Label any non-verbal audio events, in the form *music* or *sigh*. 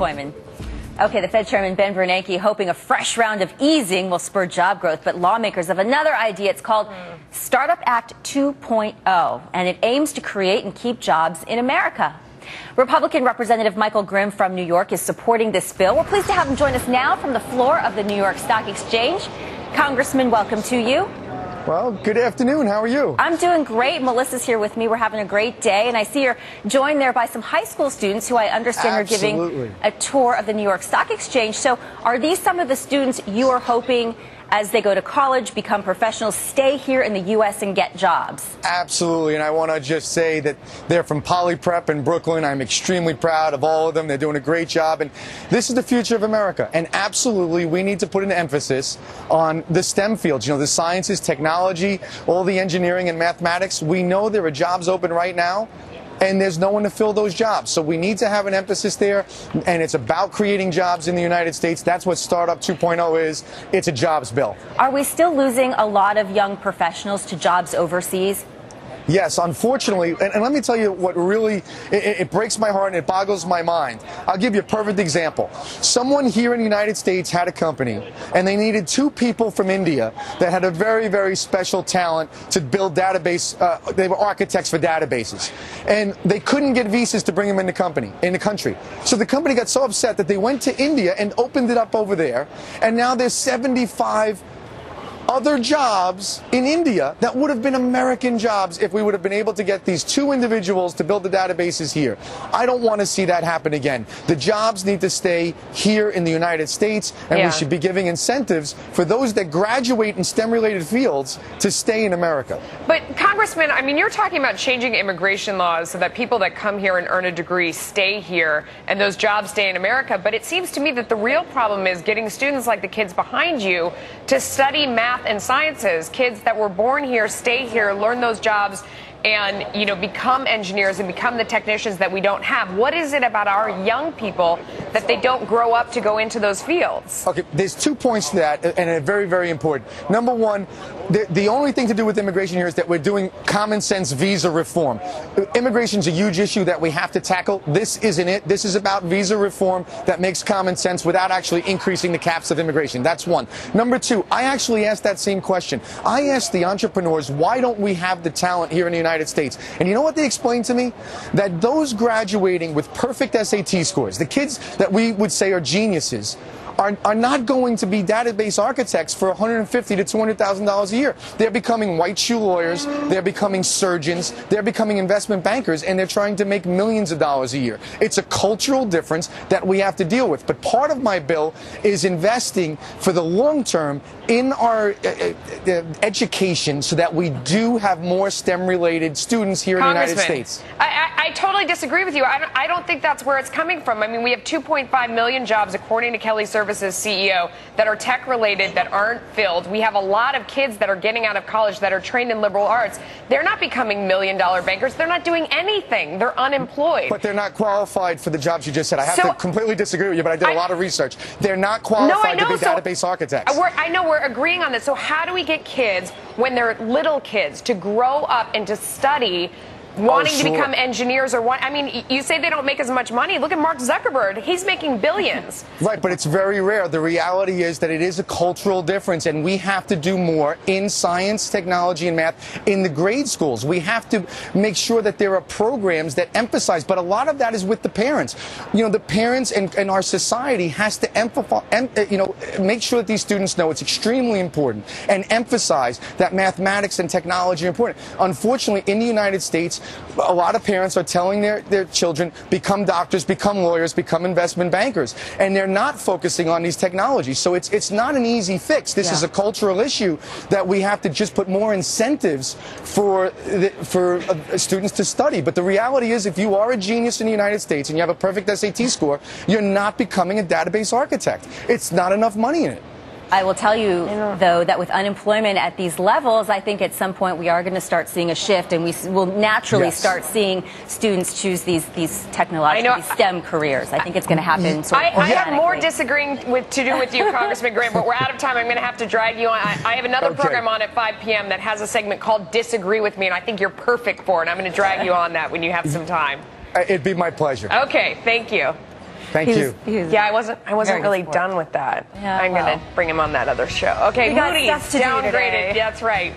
Koyman. Okay, the Fed Chairman Ben Bernanke hoping a fresh round of easing will spur job growth, but lawmakers have another idea. It's called Startup Act 2.0, and it aims to create and keep jobs in America. Republican Representative Michael Grimm from New York is supporting this bill. We're pleased to have him join us now from the floor of the New York Stock Exchange. Congressman, welcome to you. Well, good afternoon. How are you? I'm doing great. Melissa's here with me. We're having a great day. And I see you're joined there by some high school students who I understand Absolutely. are giving a tour of the New York Stock Exchange. So are these some of the students you are hoping as they go to college, become professionals, stay here in the U.S. and get jobs? Absolutely. And I want to just say that they're from Poly Prep in Brooklyn. I'm extremely proud of all of them. They're doing a great job. And this is the future of America. And absolutely, we need to put an emphasis on the STEM fields. You know, the sciences, technology, all the engineering and mathematics. We know there are jobs open right now and there's no one to fill those jobs. So we need to have an emphasis there, and it's about creating jobs in the United States. That's what Startup 2.0 is. It's a jobs bill. Are we still losing a lot of young professionals to jobs overseas? Yes, unfortunately, and, and, let me tell you what really it, it, breaks my heart and it boggles my mind. I'll give you a perfect example. Someone here in the United States had a company, and they needed two people from India that had a very, very special talent to build database. Uh, they were architects for databases, and they couldn't get visas to bring them in the company in the country. So the company got so upset that they went to India and opened it up over there, and now there's 75 other jobs in India that would have been American jobs if we would have been able to get these two individuals to build the databases here. I don't want to see that happen again. The jobs need to stay here in the United States, and yeah. we should be giving incentives for those that graduate in STEM related fields to stay in America. But, Congressman, I mean, you're talking about changing immigration laws so that people that come here and earn a degree stay here and those jobs stay in America. But it seems to me that the real problem is getting students like the kids behind you to study math math and sciences. Kids that were born here stay here, learn those jobs, and you know become engineers and become the technicians that we don't have what is it about our young people that they don't grow up to go into those fields okay there's two points to that and they're very very important number one the, the only thing to do with immigration here is that we're doing common sense visa reform. Immigration is a huge issue that we have to tackle. This isn't it. This is about visa reform that makes common sense without actually increasing the caps of immigration. That's one. Number two, I actually asked that same question. I asked the entrepreneurs, why don't we have the talent here in the United States? And you know what they explained to me? That those graduating with perfect SAT scores, the kids that we would say are geniuses, are, are not going to be database architects for 150 to 200,000 dollars a year. They're becoming white shoe lawyers, they're becoming surgeons, they're becoming investment bankers, and they're trying to make millions of dollars a year. It's a cultural difference that we have to deal with. But part of my bill is investing for the long term in our uh, uh, uh education so that we do have more STEM related students here in the United States. I, I, I totally disagree with you. I don't, I don't think that's where it's coming from. I mean, we have 2.5 million jobs, according to Kelly Service Services CEO that are tech related that aren't filled. We have a lot of kids that are getting out of college that are trained in liberal arts. They're not becoming million dollar bankers. They're not doing anything. They're unemployed. But they're not qualified for the jobs you just said. I have so, to completely disagree with you, but I did a lot of research. They're not qualified no, to be so, database architects. I know we're agreeing on this. So how do we get kids when they're little kids to grow up and to study Oh, wanting oh, sure. to become engineers or what? I mean, you say they don't make as much money. Look at Mark Zuckerberg. He's making billions. *laughs* Right, but it's very rare. The reality is that it is a cultural difference, and we have to do more in science, technology, and math in the grade schools. We have to make sure that there are programs that emphasize, but a lot of that is with the parents. You know, the parents and, and our society has to emphasize, uh, you know, make sure that these students know it's extremely important and emphasize that mathematics and technology are important. Unfortunately, in the United States, a lot of parents are telling their, their children, become doctors, become lawyers, become investment bankers. And they're not focusing on these technologies. So it's, it's not an easy fix. This yeah. is a cultural issue that we have to just put more incentives for, the, for uh, students to study. But the reality is, if you are a genius in the United States and you have a perfect SAT score, you're not becoming a database architect. It's not enough money in it. I will tell you, though, that with unemployment at these levels, I think at some point we are going to start seeing a shift, and we will naturally yes. start seeing students choose these these technological these STEM careers. I think it's going to happen. Sort of I, I have more disagreeing with, to do with you, *laughs* Congressman Grimm, but we're out of time. I'm going to have to drag you on. I, I have another okay. program on at 5 p.m. that has a segment called "Disagree with Me," and I think you're perfect for it. I'm going to drag you on that when you have some time. Uh, it'd be my pleasure. Okay, thank you. Thank He you. was- he was Yeah, I wasn't. I wasn't really sport. done with that. Yeah, I'm well. gonna bring him on that other show. Okay, We got Moody's stuff to do downgraded. today. That's right.